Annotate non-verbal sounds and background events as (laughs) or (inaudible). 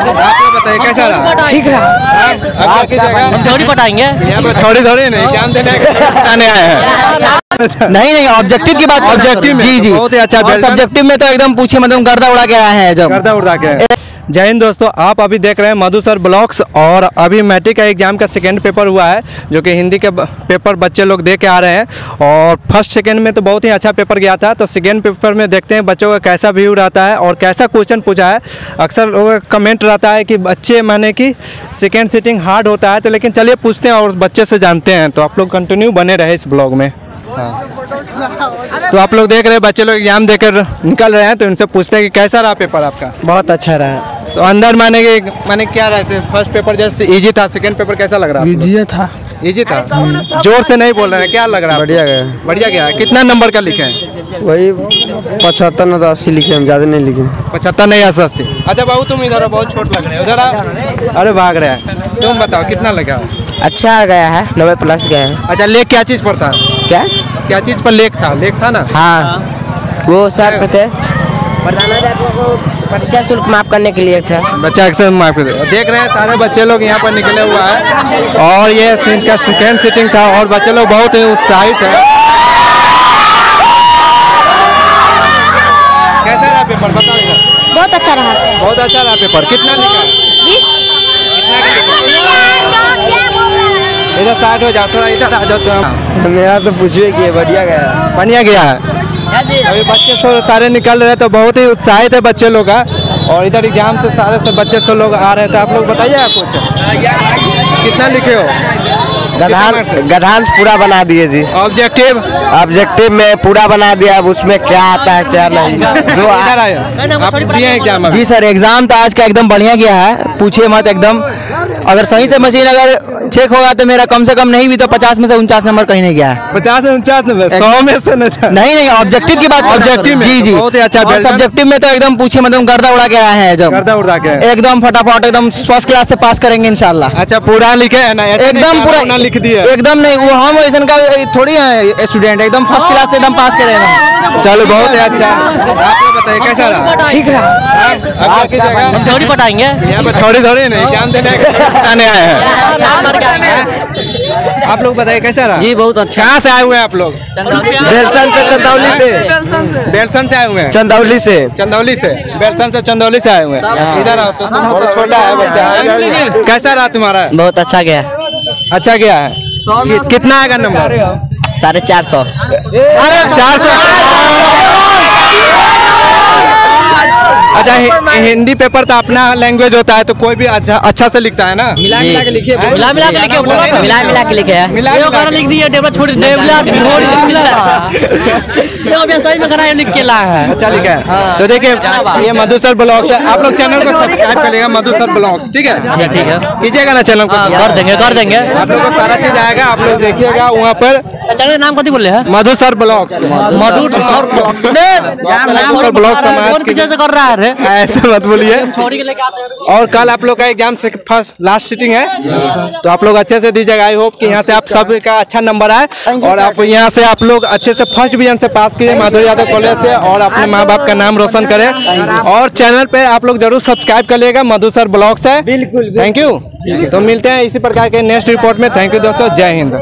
बताइए कैसा रहा? ठीक रहा। हम छोड़ी पटाएँगे? यहाँ छोड़ी थोड़ी नहीं एग्ज़ाम देने आने आए हैं? नहीं नहीं ऑब्जेक्टिव की बात ऑब्जेक्टिव जी जी। बहुत ही अच्छा सब्जेक्टिव में तो एकदम पूछे मतलब गर्दा उड़ा के आए हैं जब। गर्दा उड़ा के। जय हिंद दोस्तों, आप अभी देख रहे हैं मधु सर ब्लॉग्स और अभी मैट्रिक का एग्ज़ाम का सेकेंड पेपर हुआ है, जो कि हिंदी के पेपर बच्चे लोग दे के आ रहे हैं। और फ़र्स्ट सेकेंड में तो बहुत ही अच्छा पेपर गया था तो सेकेंड पेपर में देखते हैं बच्चों का कैसा व्यू रहता है और कैसा क्वेश्चन पूछा है। अक्सर लोगों का कमेंट रहता है कि बच्चे माने कि सेकेंड सीटिंग हार्ड होता है तो लेकिन चलिए पूछते हैं और बच्चे से जानते हैं। तो आप लोग कंटिन्यू बने रहे इस ब्लॉग में। तो आप लोग देख रहे हैं, बच्चे लोग एग्ज़ाम देकर निकल रहे हैं तो इनसे पूछते हैं कि कैसा रहा पेपर आपका? बहुत अच्छा रहा। तो अंदर माने के माने क्या रहा है फ़र्स्ट पेपर जैसे इजी था सेकंड पेपर कैसा लग रहा है विजय था। इजी था? ज़ोर से नहीं बोल रहे हैं क्या लग रहा है बढ़िया गया। बढ़िया गया। कितना नंबर का लिखे हैं? वही पचहत्तर न तो अस्सी लिखे हम ज़्यादा नहीं लिखे। पचहत्तर नहीं अस्सी अस्सी। अच्छा बाबू तुम इधर बहुत छोट लग रहे हो। उधर अरे भाग रहे हैं। तुम बताओ कितना लगा? अच्छा गया है नब्बे प्लस गया है। अच्छा लेख क्या चीज़ पर था? क्या? क्या चीज़ पर लेख था? लेख था ना? हाँ। वो सर पे थे परीक्षा शुल्क माफ़ करने के लिए था। बच्चा अक्सर माफ़ कर दे देख रहे हैं सारे बच्चे लोग यहाँ पर निकले हुआ है। और ये सीट का सेकेंड सीटिंग था और बच्चे लोग बहुत ही उत्साहित है। कैसा रहा पेपर बताओ बहुत अच्छा रहा। बहुत अच्छा रहा पेपर कितना इधर साइड हो जाओ थोड़ा इधर आ जाओ तो। मेरा तो पूछवे कि बढ़िया गया। बढ़िया गया है। अभी बच्चे सब सारे निकल रहे हैं तो बहुत ही उत्साहित है बच्चे लोग का और इधर एग्ज़ाम से सारे से बच्चे सब लोग आ रहे हैं तो आप लोग बताइए आप कुछ। कितना लिखे हो? गधान गधान पूरा बना दिए जी। ऑब्जेक्टिव ऑब्जेक्टिव में पूरा बना दिया अब उसमें क्या आता है क्या नहीं। (laughs) जो आ- इधर आए आप दिए एग्ज़ाम अभी? जी सर एग्ज़ाम तो आज का एकदम बढ़िया गया है। पूछिए मत एकदम। अगर सही से मशीन अगर चेक होगा तो मेरा कम से कम नहीं भी तो पचास में से उनचास नंबर कहीं नहीं गया है। पचास से उनचास में सौ में से नहीं। नहीं नहीं ऑब्जेक्टिव की बात में जी जी। बहुत ही अच्छा सब्जेक्टिव में तो एकदम पूछे मतलब गर्दा उड़ा के आए हैं जब। गर्दा उड़ा के एकदम फटाफट एकदम फ़र्स्ट क्लास से पास करेंगे इंशाल्लाह। अच्छा पूरा लिखे है ना? एकदम पूरा लिख दिया। एकदम नहीं वो हम ऐसा का थोड़ी है स्टूडेंट एकदम फ़र्स्ट क्लास से एकदम पास करेगा चलो बहुत ही अच्छा। आप बताइए कैसा रहा? ठीक रहा कीजिएगा छोड़ी पटाएँगे। यहाँ पर छोड़ी थोड़ी नहीं एग्ज़ाम देने आने आए हैं। आप लोग बताइए कैसा रहा? जी बहुत अच्छा। कहाँ से आए हुए हैं आप लोग? बेलसन से। चंदौली से। बेलसन से। आए हुए हैं? चंदौली से। चंदौली से। बेलसन से चंदौली से आए हुए हैं। इधर आओ तो बहुत छोटा है बच्चा। कैसा रहा तुम्हारा? बहुत अच्छा गया। अच्छा गया है। कितना आएगा नंबर? साढ़े चार सौ। चार सौ। अच्छा हिंदी पेपर तो अपना लैंग्वेज होता है तो कोई भी अच्छा अच्छा से लिखता है ना? मिला मिला के लिखे मिला मिला के लिखे मिला मिला के लिखे है मिला मिला लिख डेबला छोड़ डेबला सही में करा लिख के ला है। अच्छा लिखा है। तो देखिए ये मधु सर ब्लॉग्स है। आप लोग चैनल को सब्सक्राइब करिएगा मधु सर ब्लॉग्स ठीक है? ठीक है। कीजिएगा ना चैनल को हाँ, कर देंगे कर देंगे। आप लोग को सारा चीज़ आएगा आप लोग देखिएगा वहाँ पर। चैनल का नाम कथी बोले है Madhu sir blogs Madhur sir नाम पर ब्लॉग समाज के पीछे से कर रहा है रे ऐसे मत बोलिए छोड़ी के लेके आते हैं और कल आप लोग का एग्ज़ाम से फ़र्स्ट लास्ट सीटिंग है। तो आप लोग अच्छे से दीजिएगा। आई होप कि यहाँ से आप सब का अच्छा नंबर आए। और आप यहाँ से आप लोग अच्छे से फ़र्स्ट डिवीज़न से पास कीजिए माधुरी यादव कॉलेज से और अपने माँ बाप का नाम रोशन करें। और चैनल पे आप लोग ज़रूर सब्सक्राइब कर करिएगा मधु सर ब्लॉग से। बिल्कुल थैंक यू तो मिलते हैं इसी प्रकार के नेक्स्ट रिपोर्ट में। थैंक यू दोस्तों। जय हिंद।